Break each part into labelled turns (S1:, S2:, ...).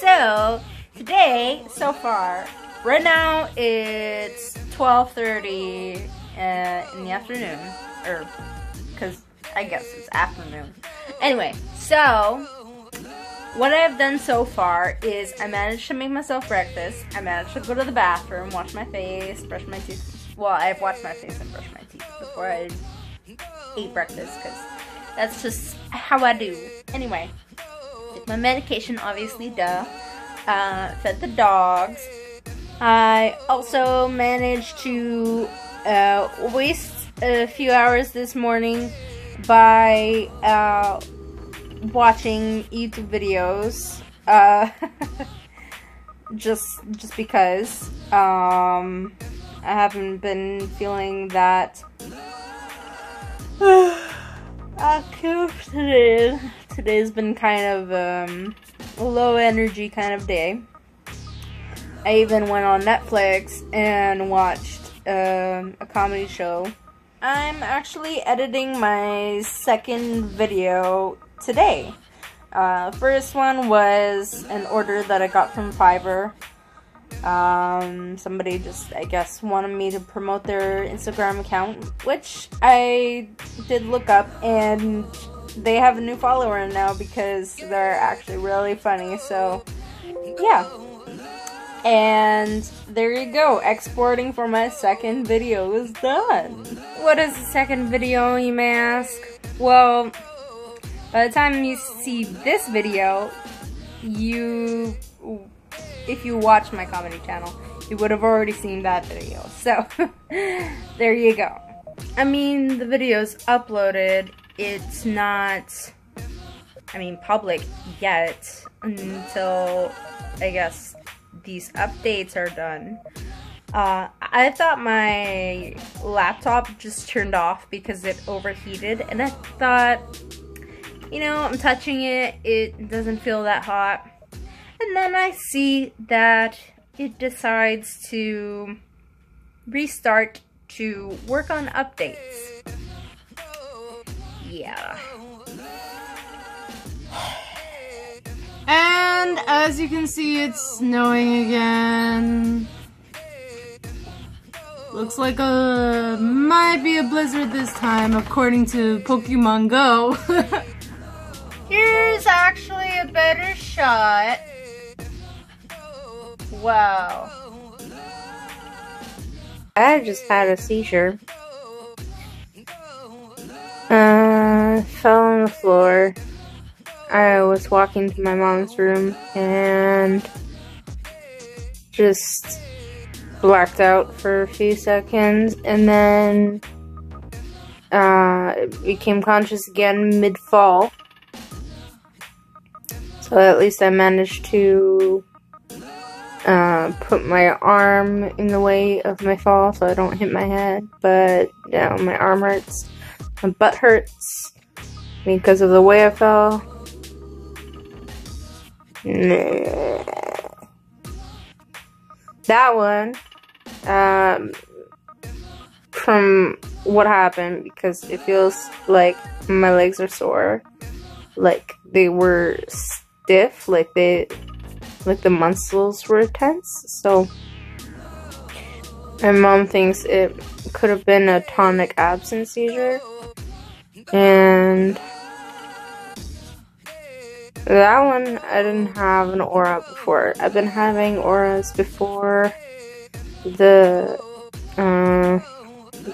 S1: So, today, so far, right now it's 12.30 uh, in the afternoon, or, because I guess it's afternoon. Anyway, so, what I've done so far is I managed to make myself breakfast, I managed to go to the bathroom, wash my face, brush my teeth, well, I've washed my face and brushed my teeth before I ate breakfast, because that's just how I do. Anyway, my medication, obviously, duh. Uh, fed the dogs. I also managed to uh, waste a few hours this morning by uh, watching YouTube videos. Uh, just just because um, I haven't been feeling that active today today's been kind of um, a low energy kind of day. I even went on Netflix and watched um, a comedy show. I'm actually editing my second video today. Uh, first one was an order that I got from Fiverr. Um, somebody just, I guess, wanted me to promote their Instagram account, which I did look up and they have a new follower now because they're actually really funny. So, yeah. And there you go. Exporting for my second video is done. What is the second video, you may ask? Well, by the time you see this video, you, if you watch my comedy channel, you would have already seen that video. So, there you go. I mean, the video's uploaded it's not, I mean, public yet until I guess these updates are done. Uh, I thought my laptop just turned off because it overheated, and I thought, you know, I'm touching it, it doesn't feel that hot. And then I see that it decides to restart to work on updates yeah.
S2: And as you can see, it's snowing again. Looks like a might be a blizzard this time, according to Pokemon Go.
S1: Here's actually a better shot. Wow. I just had a seizure. Uh, fell on the floor. I was walking to my mom's room and just blacked out for a few seconds and then uh, became conscious again mid fall. So at least I managed to uh, put my arm in the way of my fall so I don't hit my head, but yeah, my arm hurts. My butt hurts because of the way I fell. That one, um, from what happened, because it feels like my legs are sore, like they were stiff, like they, like the muscles were tense. So my mom thinks it could have been a tonic absence seizure. And that one, I didn't have an aura before. I've been having auras before the, uh,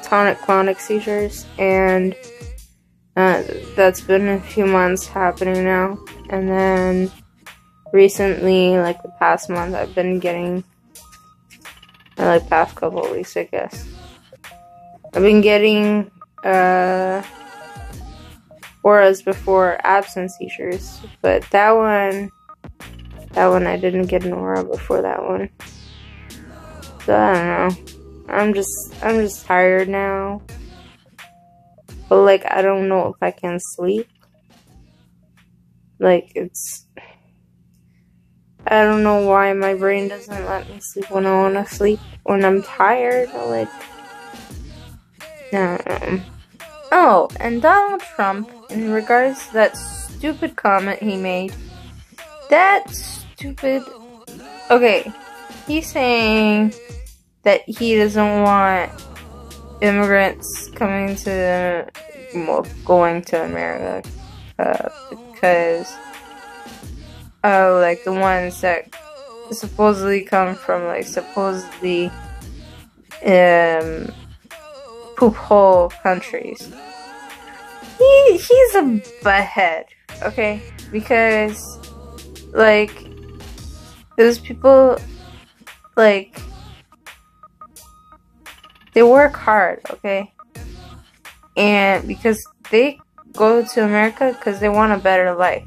S1: tonic clonic seizures, and uh, that's been a few months happening now. And then recently, like the past month, I've been getting, like past couple weeks, I guess. I've been getting, uh, auras before absence seizures, but that one, that one I didn't get an aura before that one. So I don't know. I'm just, I'm just tired now. But like, I don't know if I can sleep. Like, it's, I don't know why my brain doesn't let me sleep when I want to sleep. When I'm tired, like, no. Oh, and Donald Trump, in regards to that stupid comment he made, that stupid. Okay, he's saying that he doesn't want immigrants coming to, well, going to America uh, because, oh, like the ones that supposedly come from like supposedly um poop hole countries. He he's a butthead, okay? Because like those people like they work hard, okay? And because they go to America because they want a better life,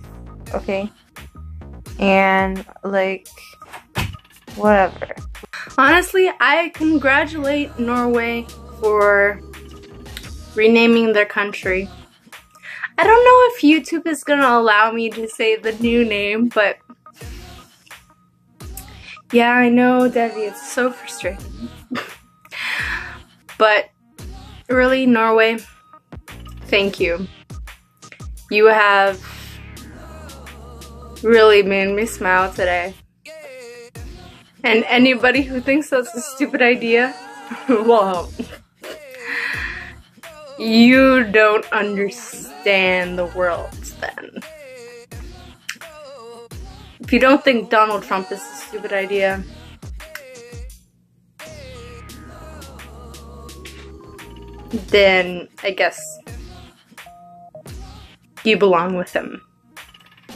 S1: okay? And like whatever.
S2: Honestly, I congratulate Norway for renaming their country. I don't know if YouTube is gonna allow me to say the new name, but yeah, I know, Debbie, it's so frustrating. but really, Norway, thank you. You have really made me smile today. And anybody who thinks that's a stupid idea, well, you don't understand the world then. If you don't think Donald Trump is a stupid idea, then I guess you belong with him.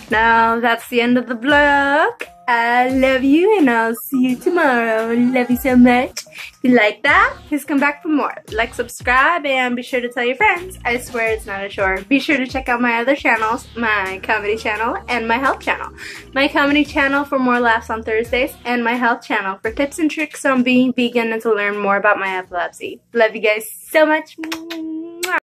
S2: Now that's the end of the vlog. I love you and I'll see you tomorrow. Love you so much. If you like that, please come back for more. Like, subscribe, and be sure to tell your friends. I swear it's not a chore. Be sure to check out my other channels, my comedy channel and my health channel. My comedy channel for more laughs on Thursdays and my health channel for tips and tricks on being vegan and to learn more about my epilepsy. Love you guys so much.